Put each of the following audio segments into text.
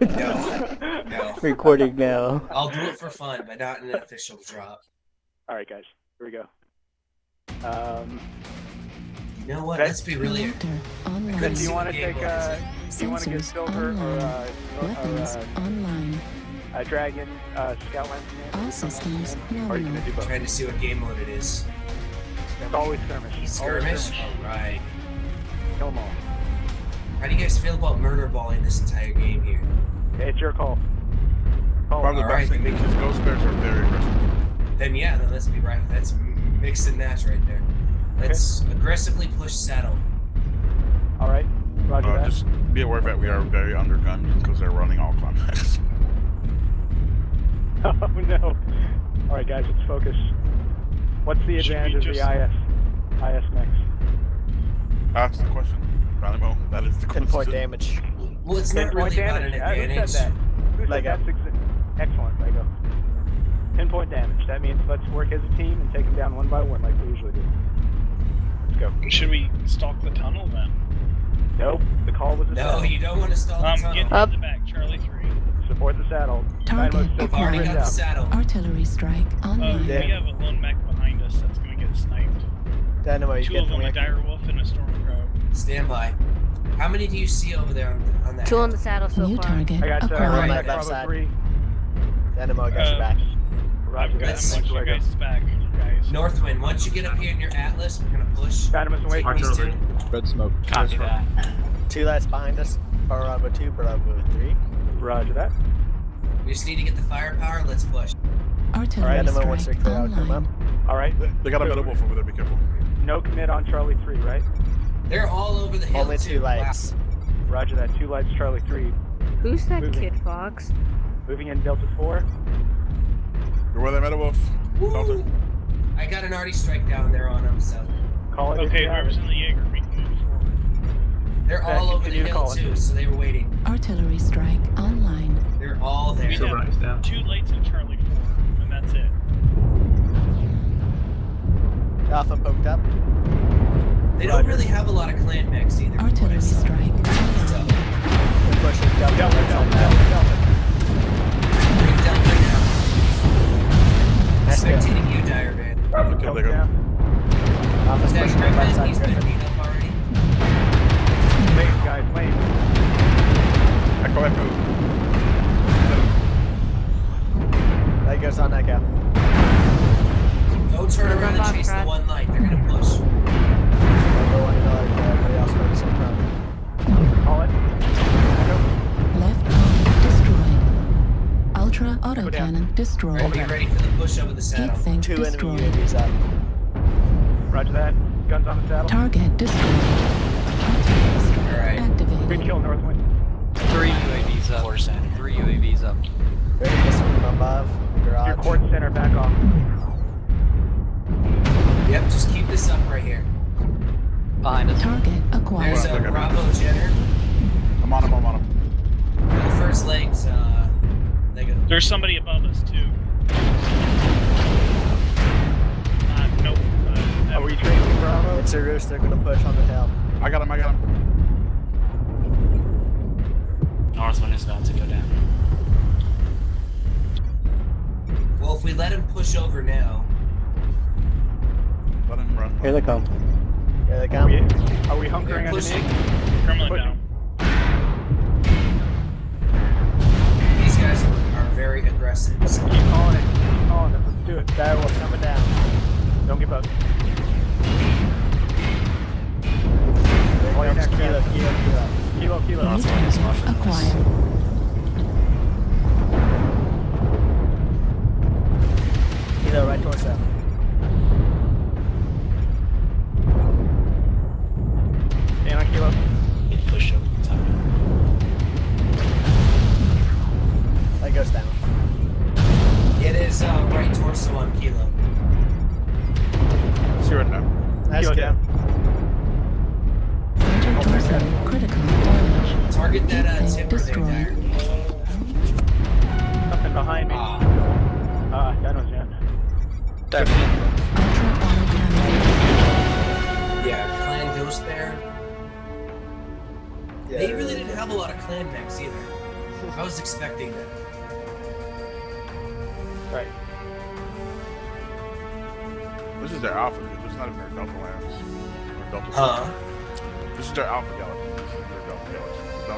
No, no. Recording now. I'll do it for fun, but not in an official drop. All right, guys. Here we go. Um, You know what? Let's be really. Reactor I online. couldn't do you want to take? was. Uh, do you want to get Sensors silver or online. uh, or, Weapons uh, online. uh, dragon uh, scout lens? All systems Or are you gonna do both? Trying to see what game mode it is. It's always skirmish. Always Skirmish? Alright. Kill them all. How do you guys feel about murder balling this entire game here? It's your call. Call. Probably the Alright. best thing because ghost bears are very aggressive. Then yeah, then let's be right. That's m- mix and match right there. Let's aggressively push saddle. All right. Roger Uh, that. just be aware that we are very undergunned because they're running all climax. Oh no. All right, guys. Let's focus. What's the Should advantage of the IS? IS mix. That's the question. Dynamo, that is the question. Pinpoint damage. Well, it's not Pinpoint really about an damage. Yeah, Who said that? Who said Lego. that's excellent, Lego. Pinpoint damage. That means let's work as a team and take them down one by one like we usually do. Let's go. Should we stalk the tunnel then? Nope. The call was a No, saddle. you don't want to stall the Um, tunnel. get Up. the back, Charlie 3. Support the saddle. Target Dynamo's still We've already got the up. saddle. Artillery strike Uh, online. we have a lone mech behind us that's gonna get sniped. Dynamo, you Two get of them, a here. dire wolf and a storm crow. Stand by. How many do you see over there on, on that? Two on the saddle so New far. target I got uh, Alright. acquired. right back Left side. 3. Dynamo, got Uh, your back. Roger got Let's- that. watch guys' back, guys. Northwind, once you get up here in your Atlas, we're gonna push. Dynamo's away. Take these. Red smoke. Copy that. Two lights behind us. Bravo 2, Bravo 3. Roger that. We just need to get the firepower. Let's push. Artillery Dynamo wants to strike clear out, come up. All right. They, they got a metal wolf over there, be careful. No commit on Charlie 3, right? They're all over the hill Only too. two lights. Roger that. Two lights, Charlie 3. Who's that Moving. kid, Fox? Moving in Delta 4. You're where that metal wolf. Delta. I got an arty strike down there on them, so Call it. Okay, if you whoever's in the Jaeger, we can move forward. they're Yeah, all over the continue hill call it. too. So they were waiting. Artillery strike online. They're all there. We have two lights in Charlie 4, and that's it. Alpha poked up. They don't really have a lot of clan mechs either. Artillery boys. strike. So We're pushing Delta. Delta, lights on Delta, that. Delta, bring Delta now. Nice. Spectating you, Dire Man. Okay, Delta. they go. down. Alpha's Is that pushing right Griffin? He's been beat up already. Lane, guys, lane. Echo, echo. That goes on Echo. Go Ultra Go down. autocannon Ready, destroyed. be ready for the push over the Heat saddle. sink Two enemy destroyed. Up. Roger that. Guns on the saddle. Target destroyed. Artillery strike Alright. Good activated. kill, Northwind. Three UAVs up. Four center. Three UAVs up. Ready this one from above. Your Garage. court center, back off. Yep, just keep this up right here. Behind us. Target There's acquired. a Bravo Jenner. I'm on him, I'm on him. The first legs, uh, they go. There's somebody above us, too. Uh, nope. Uh, Are we tracing Bravo? It's a roost. They're gonna push on the hill. I got him, I got him. Northwind is about to go down. Well, if we let him push over now, Let him run. Here they come. Here they Are come. we, are we hunkering pushing. underneath? Kremlin down. Very aggressive. Keep calling it. Keep calling it. Let's do it. Dire wolf coming down. Don't give up. There Oh, you're comes next, Kilo, guys. Kilo, Kilo. Kilo, kilo. New target acquired.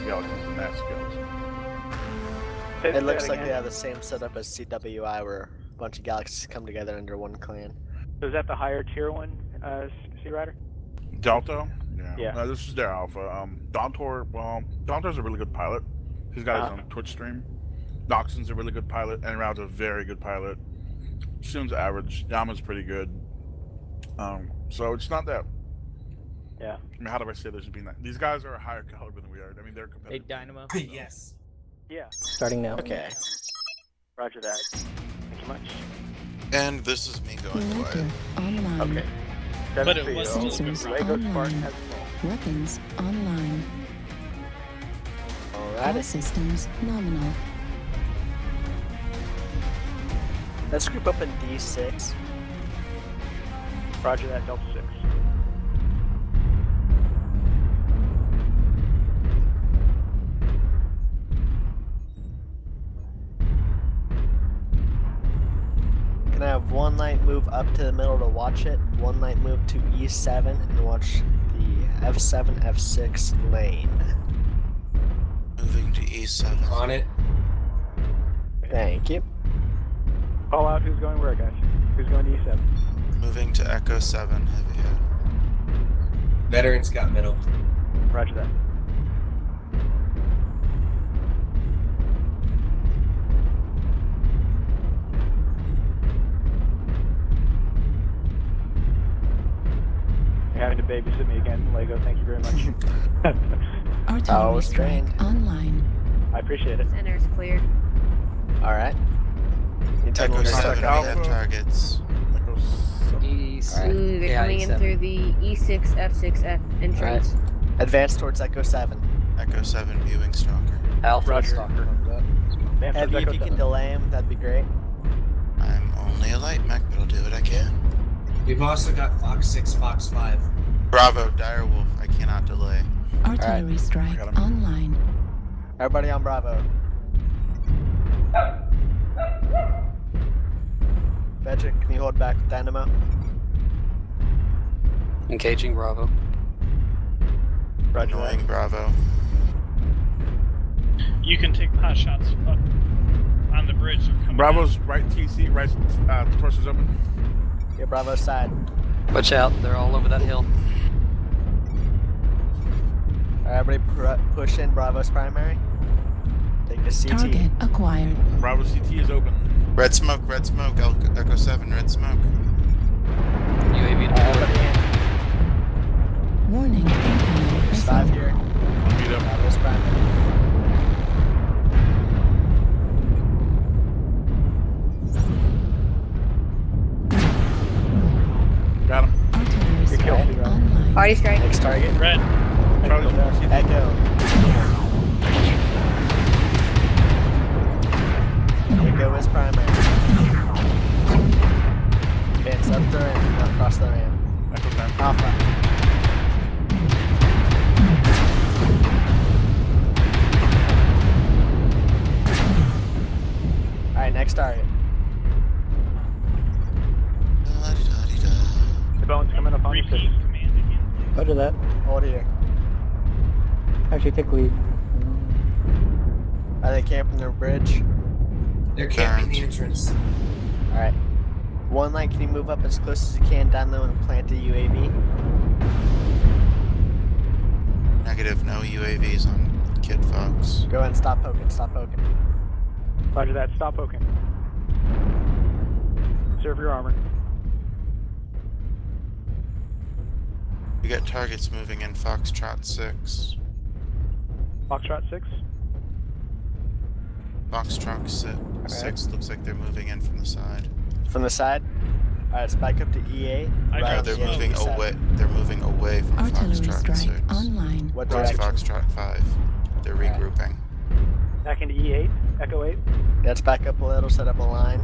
Galaxy. Delta galaxy is the mass galaxy. Say- It say looks that like they have the same setup as CWI, where a bunch of galaxies come together under one clan. So is that the higher tier one, uh, Sea Rider? Delta? Yeah. Yeah. No, this is their alpha. Um, Dontor, well, Dontor's a really good pilot. He's got Uh-huh. his own Twitch stream. Noxon's a really good pilot, and Round's a very good pilot. Soon's average. Yama's pretty good. Um, so it's not that. Yeah. I mean, how do I say this? Being that these guys are a higher caliber than we are. I mean, they're Hey, competitive. Dynamo. yes. Yeah. Starting now. Okay. Roger that. Thank you much. And this is me going Reactor quiet. online. Okay. But Seven it was uh, you. still a good Sensors. Lego Spartan online. has. Weapons online. All Alright. systems nominal. Let's group up in D6. Roger that, Delta 6. One light move up to the middle to watch it? One light move to E7 and watch the F7, F6 lane. Moving to E7. On it. Thank you. Call out who's going where, guys. Who's going to E7? Moving to Echo 7, heavy head. Veterans got middle. Roger that. To babysit me again, Lego. Thank you very much. Artillery was strike online. I appreciate it. Center's clear. Alright. You Echo one 7, second. we have targets. Echo seven. East. Mm, Alright. Ooh, they're Yeah, coming in E7. through the E E6, F6 F entrance. Advance towards Echo 7. Echo 7, viewing stalker. Alpha Roger. Stalker. Bamford's Heavy, if Echo you can delay him, that'd be great. I'm only a light mech, but I'll do what I can. We've also got Fox 6, Fox 5. Bravo, Direwolf, I cannot delay. Artillery strike online. Everybody on Bravo. Bedrick, can you hold back with Dynamo? Engaging Bravo. Roger that. Annoying Bravo. You can take pot shots up on the bridge. They're Bravo's right TC, right uh, torso's open. Get Bravo side. Watch out, they're all over that hill. Alright, everybody pr- push in Bravo's primary. Take a CT. Target acquired. Bravo CT is open. Red smoke, red smoke, El- Echo 7, red smoke. UAV Alright, everybody Warning. incoming There's five missile. here. Meet up. Bravo's primary. Got him. Artillery Good kill, strike Sea online. Party strike. Next target. Red. Charlie's Echo. Echo is primary. Advance up the ramp, across the ramp. Echo's down. Alpha. Actually. Are they camping their bridge? They're camping the entrance. Alright. One light, can you move up as close as you can down low and plant a UAV? Negative, no UAVs on Kit Fox. Go and stop poking, stop poking. Roger that. Stop poking. Serve your armor. We got targets moving in Foxtrot 6. Foxtrot 6. Foxtrot 6, six looks like they're moving in from the side. From the side? Alright, spike up to E8. I No, they're moving enemy away. They're moving away from Artillery Foxtrot strike 6. online. What Towards direction? Foxtrot 5. They're regrouping. Back into E8. Echo 8. Let's back up a little, set up a line.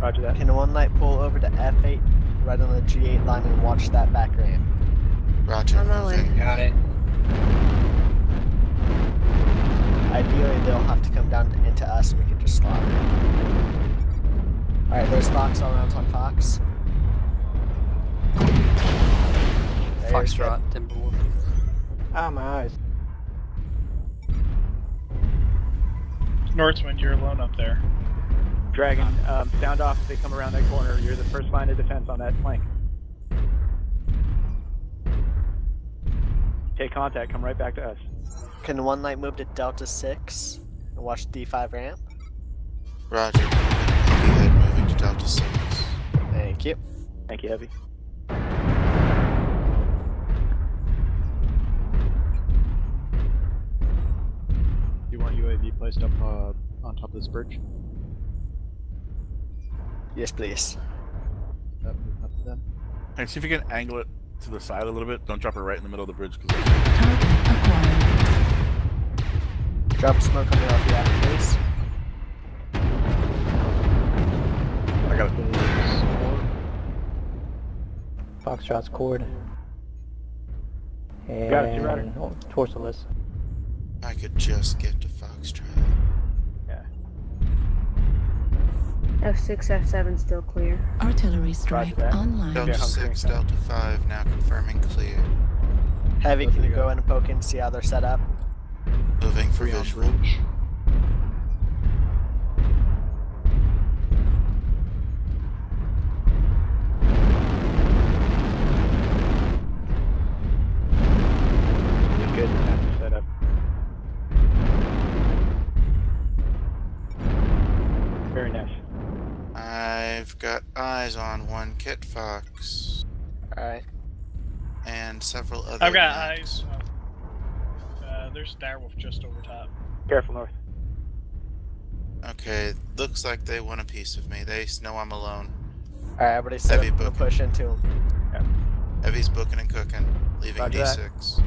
Roger that. Can one light pull over to F8, right on the G8 line, and watch that back ramp? Roger, I'm way. moving. Got it. Ideally, they'll have to come down into us and we can just slot. Alright, there's Fox all around on Fox. There's Foxtrot, Timberwolf. Ah, my eyes. Northwind, you're alone up there. Dragon, um, sound off if they come around that corner. You're the first line of defense on that flank. Take contact, come right back to us. Can one light move to Delta 6 and watch D5 ramp? Roger. Heavy head moving to Delta 6. Thank you. Thank you, Heavy. Do you want UAV placed up uh, on top of this bridge? Yes, please. That move up to them. Hey, see if you can angle it to the side a little bit. Don't drop it right in the middle of the bridge. Cause Target acquired. Drop smoke on the RPF, please. I got it. Foxtrot's cord. And Got it, you got oh, torsoless. I could just get to Foxtrot. Yeah. F6, F7 still clear. Artillery strike online. Delta Yeah, 6, clear. Delta 5, now confirming clear. Heavy, can you go go? in and poke in and see how they're set up? Moving for Three on visual. bridge. Good. That's. Very nice. I've got eyes on one Kit Fox Alright. and several other. I've got maps. eyes. There's Direwolf just over top. Careful, North. Okay, looks like they want a piece of me. They know I'm alone. Alright, everybody set Heavy up. We'll book. push into them. Heavy's booking and cooking, leaving Roger that. D6.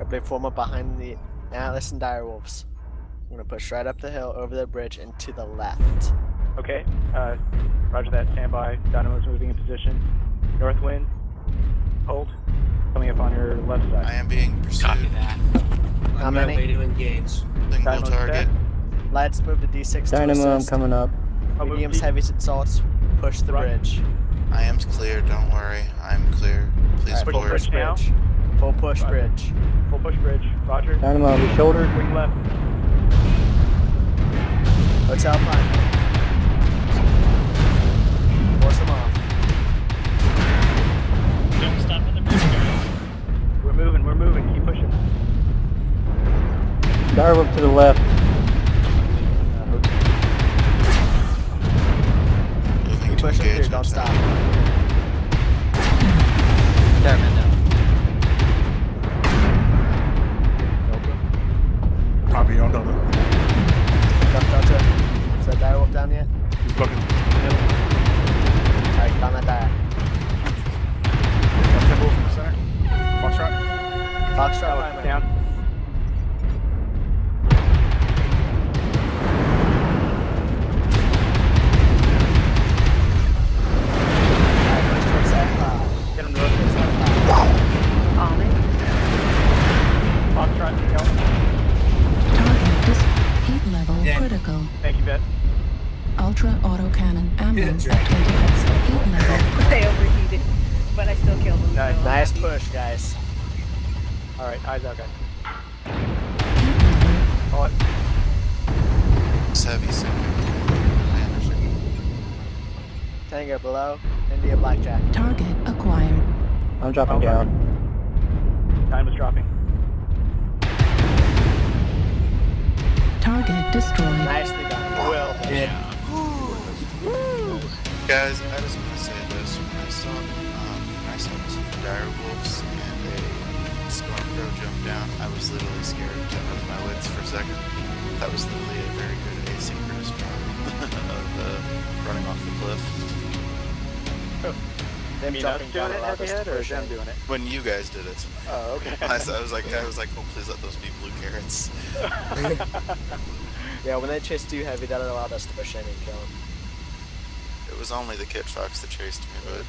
Everybody form up behind the Atlas and Direwolves. I'm gonna push right up the hill, over the bridge, and to the left. Okay. Uh, roger that. Stand by. Dynamo's moving in position. North wind. Hold. Coming up on your left side. I am being pursued. Copy that. How I'm many? Way to engage. Single Dynamo's target. Lads move to D6 to Dynamo, I'm coming up. I'll move Mediums, D- heavies, and salts. Push the Right. bridge. I am clear, don't worry. I'm clear. Please Alright, push full board. bridge push now. bridge. Full push Right. bridge. Full push bridge. Roger. Dynamo, your shoulder. Wing left. Hotel prime. To the left. Keep pushing through, don't stop. Down. Copy on Delta. Drop Delta. Is that Direwolf down yet? He's booking. Critical. Thank you, Bet. Ultra autocannon ammo Yeah, at Dragon. 20%. Heat level They overheated, but I still killed them. Nice. so Nice push, guys. Alright, eyes out, guys. heat level it. It's heavy sinking. Tango below. India Blackjack. target acquired. I'm dropping Okay. down. Time is dropping. Target destroyed. Guys, I just want to say this. When I saw, um, when I saw two dire wolves and a storm crow jump down, I was literally scared to out of my wits for a second. That was literally a very good asynchronous drop of uh, running off the cliff. Them You mean us jumping doing down it allowed heavy head or push them doing it? When you guys did it, Oh, okay. I, was- I was like, I was like, oh, please let those be blue carrots. Yeah, when they chased you heavy, that allowed us to push in and kill them. It was only the kit fox that chased me, but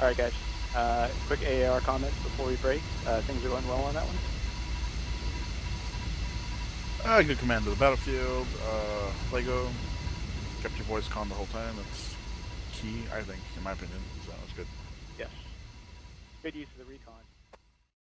Alright, guys. Uh, quick AAR comments before we break. Uh, things are going well on that one. Uh, good command of the battlefield. Uh, Lego kept your voice calm the whole time. That's key, I think, in my opinion. So that's good. Yes. Good use of the recon.